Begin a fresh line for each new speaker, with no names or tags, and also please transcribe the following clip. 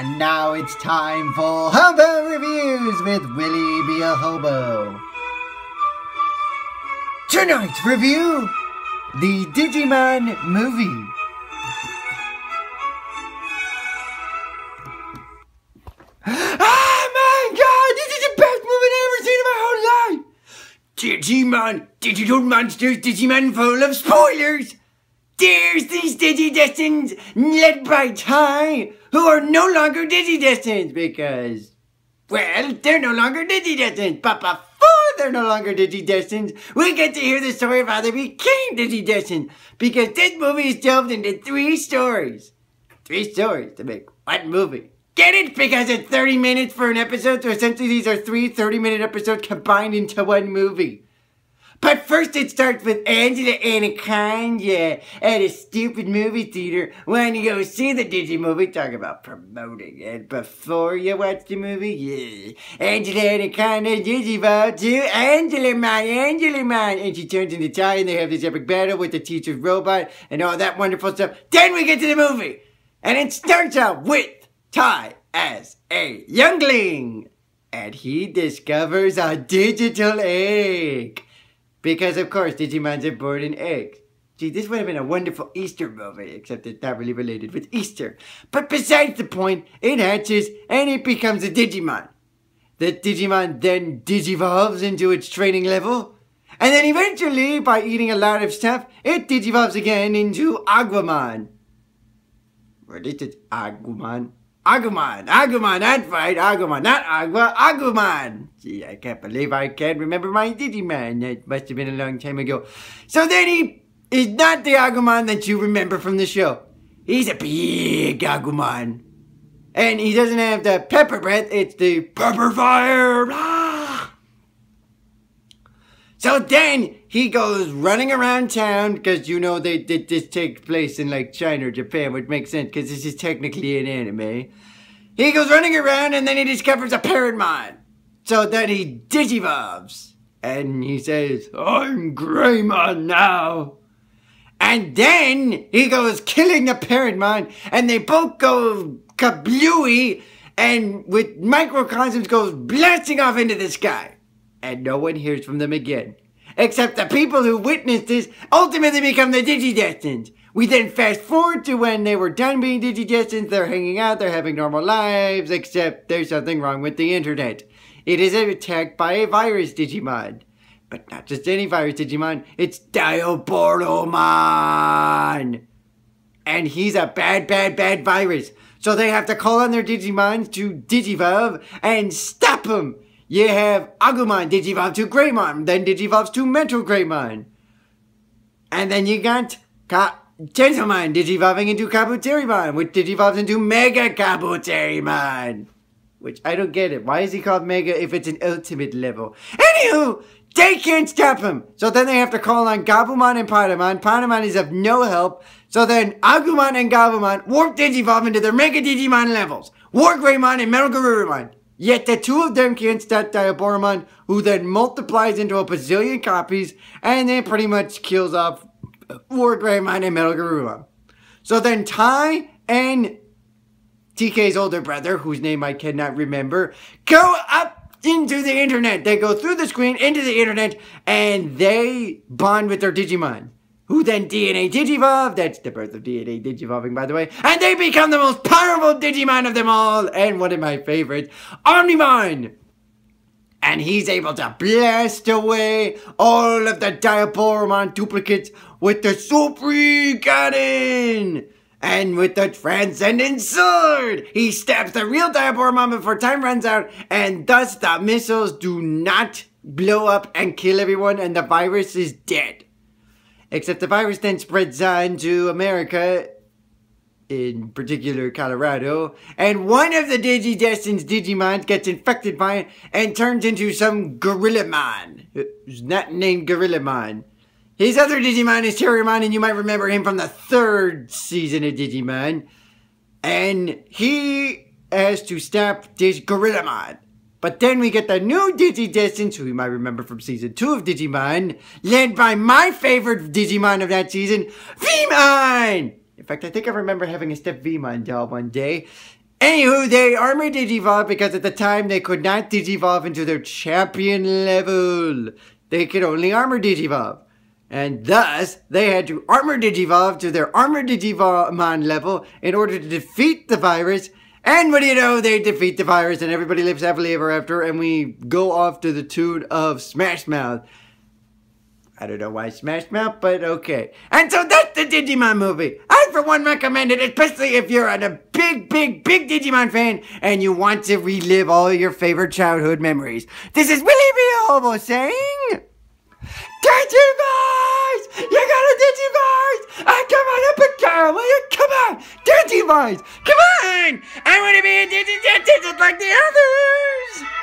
And now it's time for Hobo Reviews with Willie B.A. Hobo. Tonight's review The Digimon Movie. Oh my god, this is the best movie I've ever seen in my whole life! Digimon, Digital Monsters, Digimon full of spoilers! There's these Digidestins led by Tai, who are no longer Digidestins because, well, they're no longer Digidestins. But before they're no longer Digidestins, we get to hear the story of how they became Digidestins because this movie is delved into three stories. Three stories to make one movie. Get it? Because it's 30 minutes for an episode, so essentially these are three 30 minute episodes combined into one movie. But first it starts with Angela Anaconda at a stupid movie theater when you go see the Digi movie. Talk about promoting it before you watch the movie. Yeah. Angela Anaconda Digivolve to Angela Man, Angela Man. And she turns into Tai and they have this epic battle with the teacher's robot and all that wonderful stuff. Then we get to the movie. And it starts out with Tai as a youngling. And he discovers a digital egg. Because of course Digimons are born in eggs. Gee, this would have been a wonderful Easter movie, except it's not really related with Easter. But besides the point, it hatches and it becomes a Digimon. The Digimon then digivolves into its training level. And then eventually, by eating a lot of stuff, it digivolves again into Aguamon. What is it? Agumon? Agumon! Agumon! That's right! Agumon! Not Agua! Agumon! Gee, I can't believe I can't remember my Digimon. That must have been a long time ago. So then he is not the Agumon that you remember from the show. He's a big Agumon. And he doesn't have the pepper breath, it's the pepper fire! Ah! So then he goes running around town because you know they did this take place in like China or Japan, which makes sense because this is technically an anime. He goes running around and then he discovers a Parrotmon. So then he digivolves and he says, "I'm Greymon now." And then he goes killing the Parrotmon and they both go kablooey and with microcosms goes blasting off into the sky and no one hears from them again. Except the people who witnessed this ultimately become the Digidestins. We then fast forward to when they were done being Digidestins, they're hanging out, they're having normal lives, except there's something wrong with the internet. It is attacked by a virus Digimon. But not just any virus Digimon, it's Diaboromon! And he's a bad, bad, bad virus. So they have to call on their Digimons to Digivolve and stop him! You have Agumon digivolve to Greymon, then digivolves to Metal Greymon. And then you got Ka- Tentomon digivolving into Kabuterimon, which digivolves into Mega Kabuterimon. Which I don't get it. Why is he called Mega if it's an ultimate level? Anywho, they can't stop him. So then they have to call on Gabumon and Patamon. Patamon is of no help. So then Agumon and Gabumon warp digivolve into their Mega Digimon levels. War Greymon and Metal Garurumon. Yet the two of them can't stop Diaboromon, who then multiplies into a bazillion copies and then pretty much kills off War Greymon and Metal. So then Tai and TK's older brother, whose name I cannot remember, go up into the internet. They go through the screen into the internet and they bond with their Digimon. Who then DNA Digivolve, that's the birth of DNA Digivolving by the way, and they become the most powerful Digimon of them all, and one of my favorites, Omnimon! And he's able to blast away all of the Diaboromon duplicates with the Supreme Cannon! And with the Transcendent Sword, he stabs the real Diaboromon before time runs out, and thus the missiles do not blow up and kill everyone, and the virus is dead. Except the virus then spreads uh, on to America, in particular Colorado, and one of the Digidestin's Digimons gets infected by it and turns into some Gorillamon, who's not named Gorillamon. His other Digimon is Terriermon, and you might remember him from the third season of Digimon. And he has to stop this Gorillamon. But then we get the new Digidestins, who you might remember from season 2 of Digimon, led by my favorite Digimon of that season, Veemon! In fact, I think I remember having a Step Veemon doll one day. Anywho, they armor digivolve because at the time they could not digivolve into their champion level. They could only armor digivolve. And thus, they had to armor digivolve to their armor digimon level in order to defeat the virus. And what do you know? They defeat the virus and everybody lives happily ever after and we go off to the tune of Smash Mouth. I don't know why Smash Mouth, but okay. And so that's the Digimon movie. I, for one, recommend it, especially if you're a big, big, big Digimon fan and you want to relive all your favorite childhood memories. This is Willie. Hobo saying... Digivice! You got a Digivice! I come on up a car, will you? Come on! Digivice! Come on! I want to be addicted like the others!